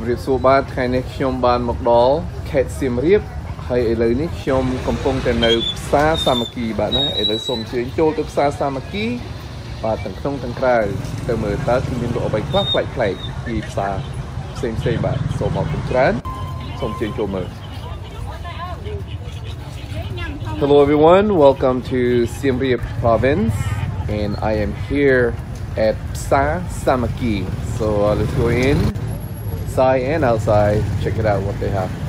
ជំរាបសួរបាទថ្ងៃនេះខ្ញុំបានមកដល់ខេត្តសៀមរាបហើយឥឡូវនេះខ្ញុំកំពុងតែនៅផ្សារសាមគ្គីបាទណាឥឡូវសូមអញ្ជើញចូលទៅផ្សារសាមគ្គីបាទទាំងក្នុងទាំងក្រៅទៅមើលតើគឺមានលក់អ្វីខ្លះប្លែកប្លែកពីផ្សារផ្សេងផ្សេងបាទសូមមកពីច្រើនសូមអញ្ជើញចូលមើល Hello everyone, welcome to Siem Reap province and I am here at Psa Samaki. So uh, let's go in, inside and outside, check it out what they have.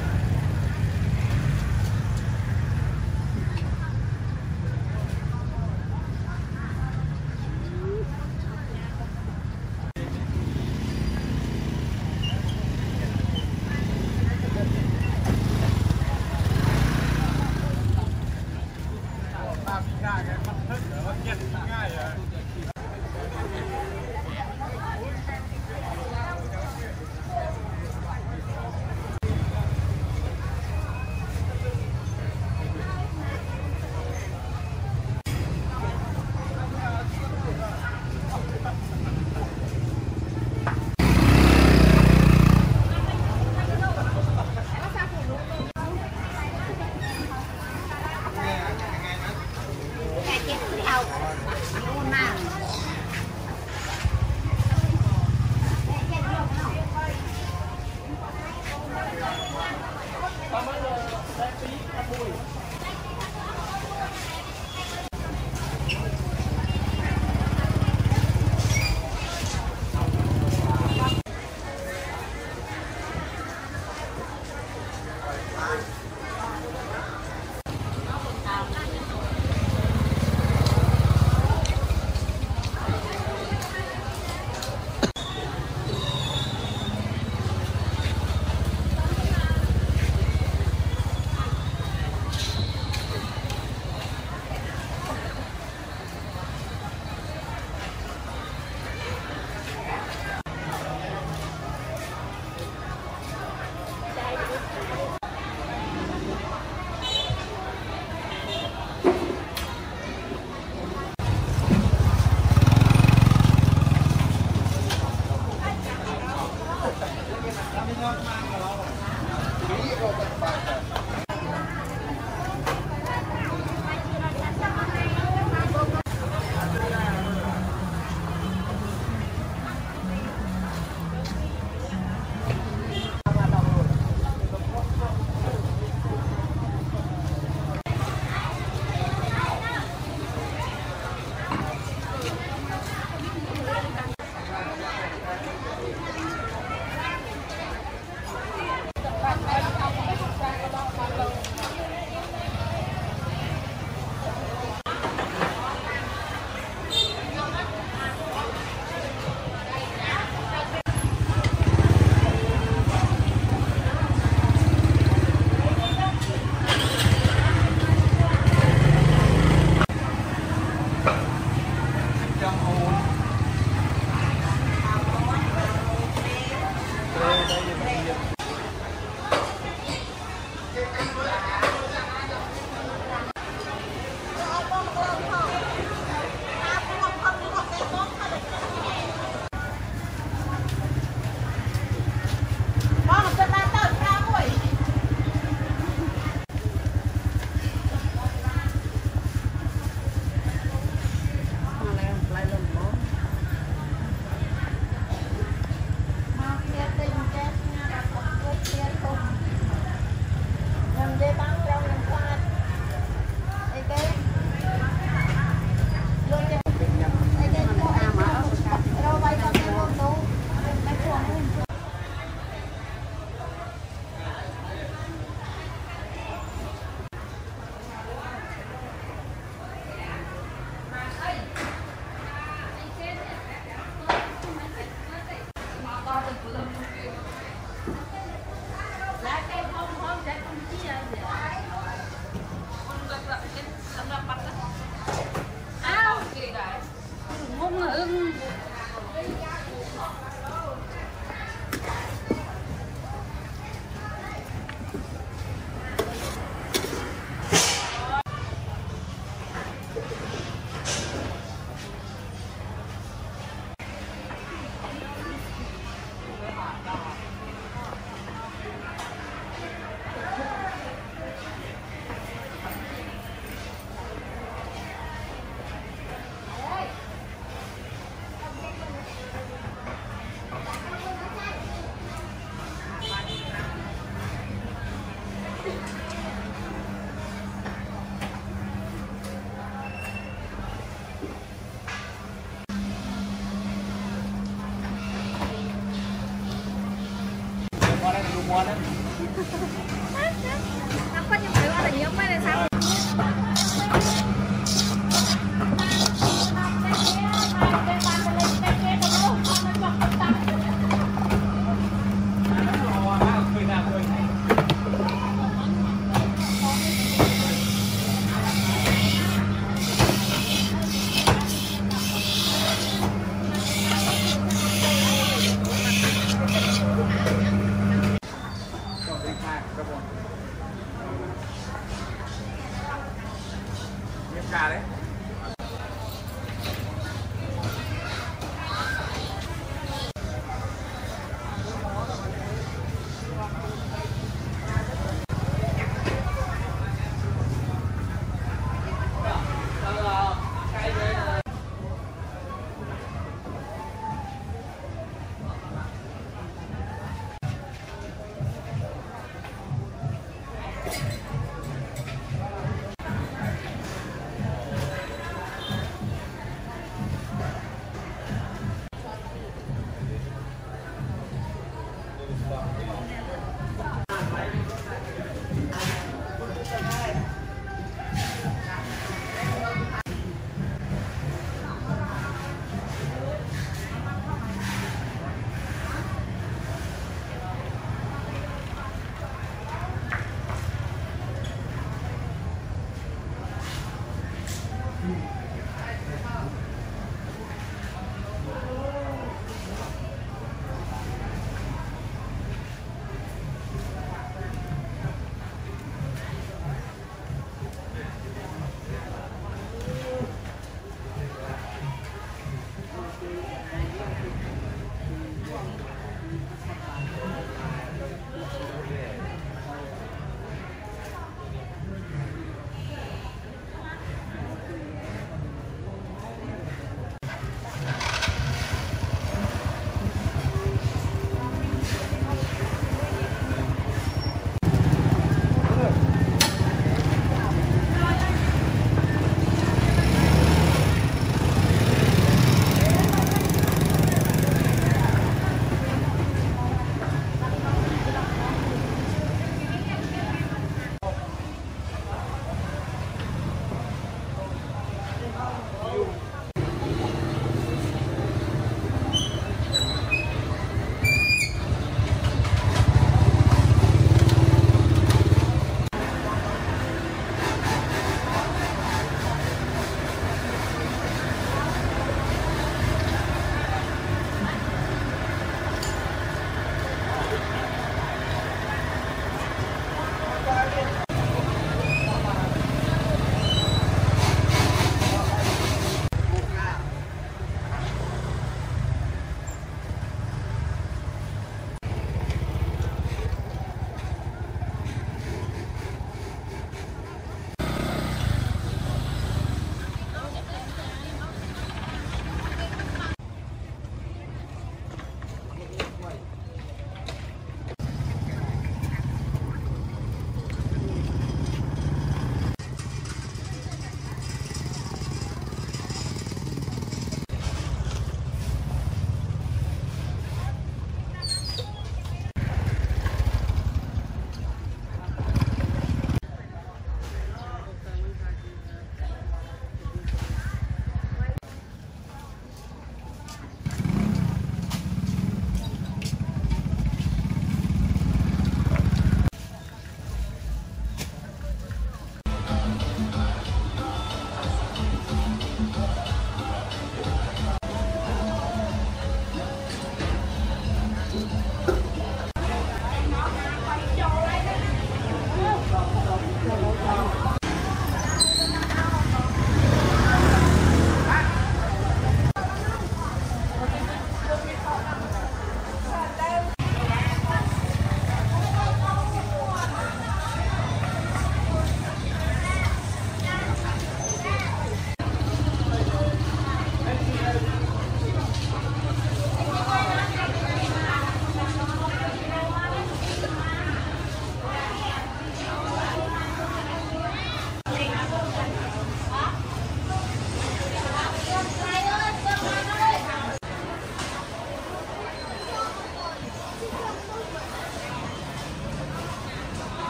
ưng. Got it.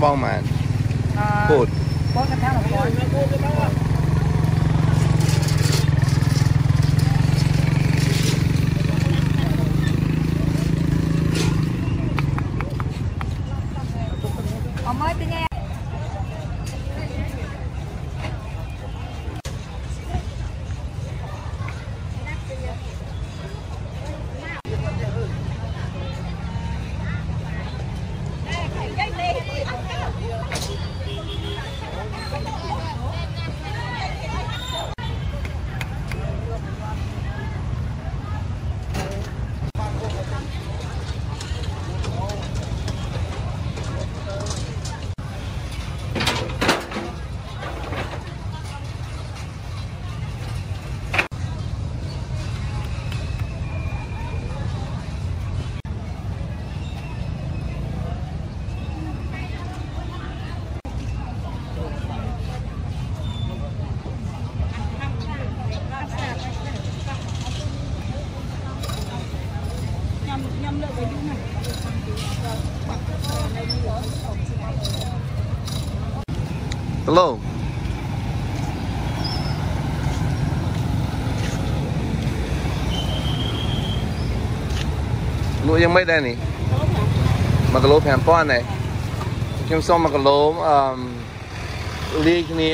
ស្បង់ម៉ាន អឺ ពូត បងកថារបស់ អមើទិញឯង គីឡូ លក់យ៉ាងម៉េចដែរនេះ1គីឡូ5000ដែរខ្ញុំសុំ1គីឡូអឺលាយគ្នា